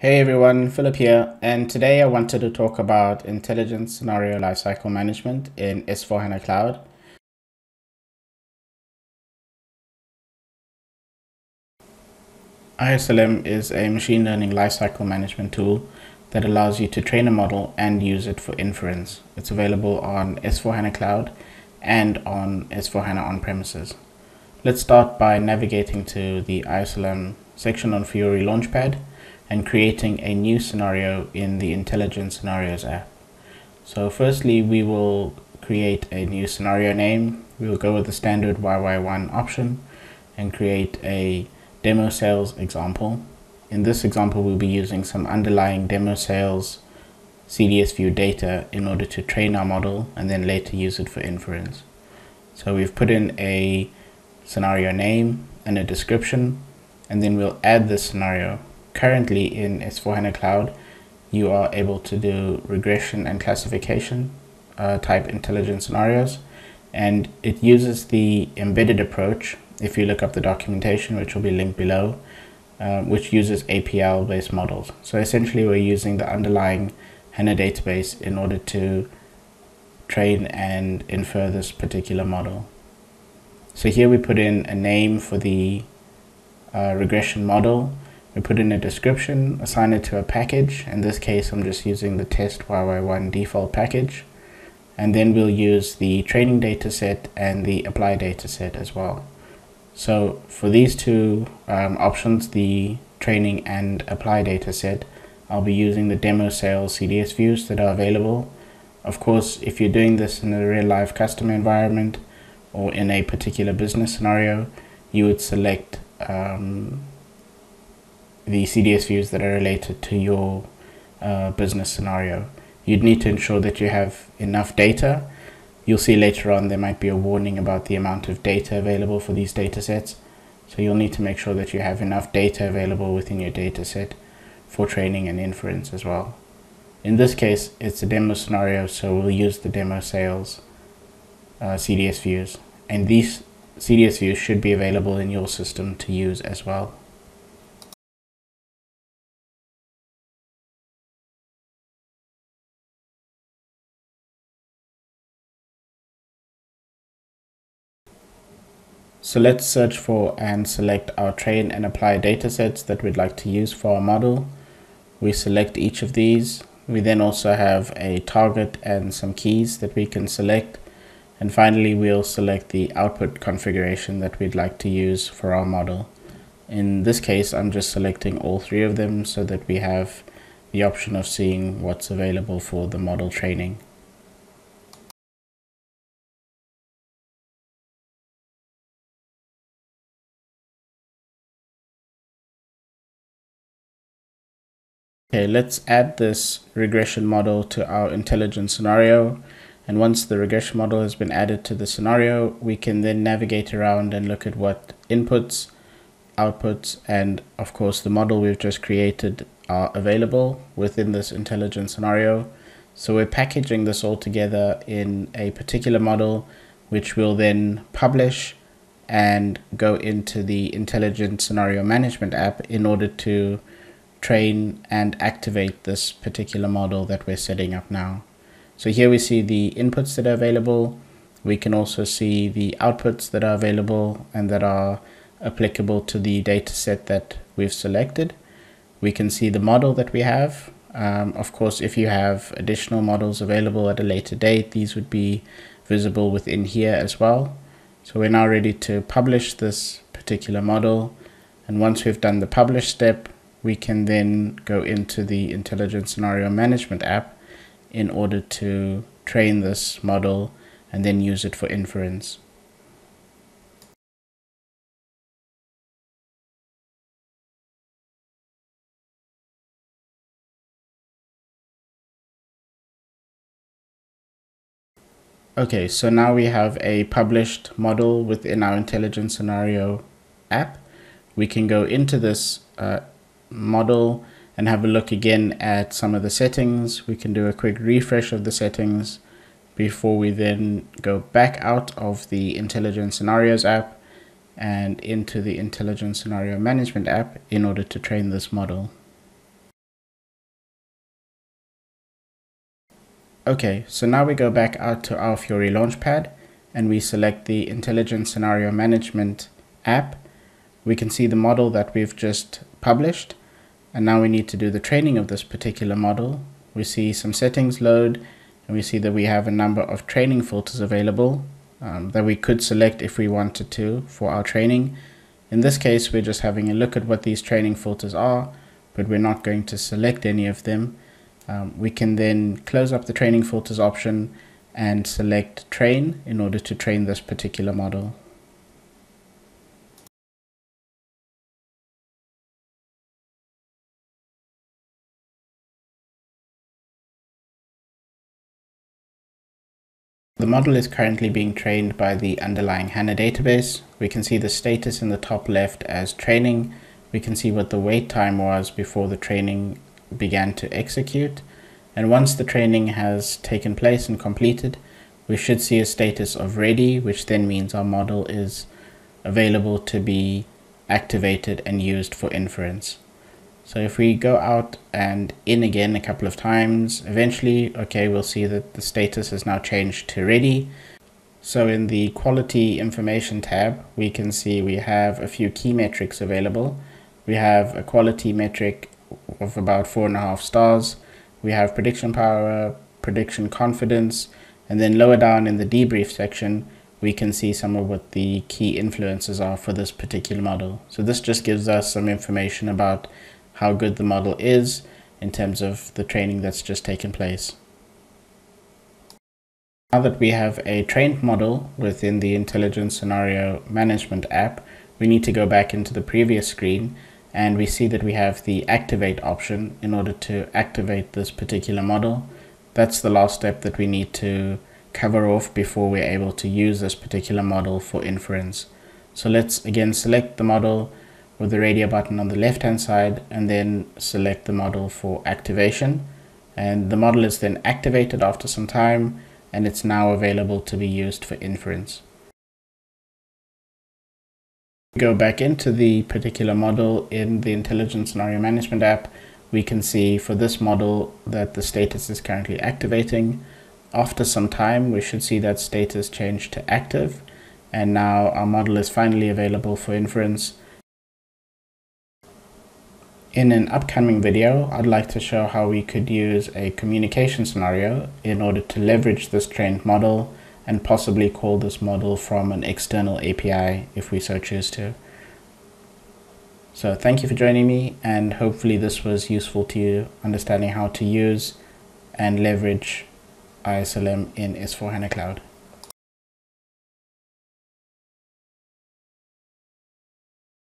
Hey everyone, Philip here, and today I wanted to talk about Intelligent Scenario Lifecycle Management in S4HANA Cloud. ISLM is a machine learning lifecycle management tool that allows you to train a model and use it for inference. It's available on S4HANA Cloud and on S4HANA on-premises. Let's start by navigating to the ISLM section on Fiori Launchpad and creating a new scenario in the Intelligent Scenarios app. So firstly, we will create a new scenario name. We will go with the standard YY1 option and create a demo sales example. In this example, we'll be using some underlying demo sales CDS view data in order to train our model and then later use it for inference. So we've put in a scenario name and a description, and then we'll add this scenario currently in S4HANA Cloud, you are able to do regression and classification uh, type intelligence scenarios. And it uses the embedded approach. If you look up the documentation, which will be linked below, uh, which uses APL based models. So essentially, we're using the underlying HANA database in order to train and infer this particular model. So here we put in a name for the uh, regression model we put in a description, assign it to a package. In this case, I'm just using the test YY1 default package. And then we'll use the training data set and the apply data set as well. So for these two um, options, the training and apply data set, I'll be using the demo sales CDS views that are available. Of course, if you're doing this in a real life customer environment or in a particular business scenario, you would select um, the CDS views that are related to your uh, business scenario. You'd need to ensure that you have enough data. You'll see later on there might be a warning about the amount of data available for these data sets. So you'll need to make sure that you have enough data available within your data set for training and inference as well. In this case, it's a demo scenario, so we'll use the demo sales uh, CDS views. And these CDS views should be available in your system to use as well. So let's search for and select our train and apply datasets that we'd like to use for our model. We select each of these. We then also have a target and some keys that we can select. And finally, we'll select the output configuration that we'd like to use for our model. In this case, I'm just selecting all three of them so that we have the option of seeing what's available for the model training. Okay, let's add this regression model to our intelligent scenario. And once the regression model has been added to the scenario, we can then navigate around and look at what inputs, outputs, and of course the model we've just created are available within this intelligent scenario. So we're packaging this all together in a particular model, which will then publish and go into the intelligent scenario management app in order to train and activate this particular model that we're setting up now. So here we see the inputs that are available. We can also see the outputs that are available and that are applicable to the data set that we've selected. We can see the model that we have. Um, of course, if you have additional models available at a later date, these would be visible within here as well. So we're now ready to publish this particular model. And once we've done the publish step, we can then go into the intelligent scenario management app in order to train this model and then use it for inference. Okay, so now we have a published model within our intelligent scenario app. We can go into this uh, model and have a look again at some of the settings. We can do a quick refresh of the settings before we then go back out of the intelligent scenarios app and into the intelligent scenario management app in order to train this model. Okay, so now we go back out to our Fiori Launchpad and we select the Intelligent Scenario Management app we can see the model that we've just published and now we need to do the training of this particular model. We see some settings load and we see that we have a number of training filters available um, that we could select if we wanted to for our training. In this case, we're just having a look at what these training filters are, but we're not going to select any of them. Um, we can then close up the training filters option and select train in order to train this particular model. The model is currently being trained by the underlying HANA database. We can see the status in the top left as training. We can see what the wait time was before the training began to execute. And once the training has taken place and completed, we should see a status of ready, which then means our model is available to be activated and used for inference. So if we go out and in again a couple of times, eventually, okay, we'll see that the status has now changed to ready. So in the quality information tab, we can see we have a few key metrics available. We have a quality metric of about four and a half stars. We have prediction power, prediction confidence, and then lower down in the debrief section, we can see some of what the key influences are for this particular model. So this just gives us some information about how good the model is in terms of the training that's just taken place. Now that we have a trained model within the Intelligent Scenario Management app, we need to go back into the previous screen and we see that we have the activate option in order to activate this particular model. That's the last step that we need to cover off before we're able to use this particular model for inference. So let's again select the model with the radio button on the left hand side and then select the model for activation and the model is then activated after some time and it's now available to be used for inference. Go back into the particular model in the Intelligent Scenario Management app we can see for this model that the status is currently activating. After some time we should see that status change to active and now our model is finally available for inference in an upcoming video, I'd like to show how we could use a communication scenario in order to leverage this trained model and possibly call this model from an external API if we so choose to. So thank you for joining me and hopefully this was useful to you understanding how to use and leverage ISLM in S4HANA Cloud.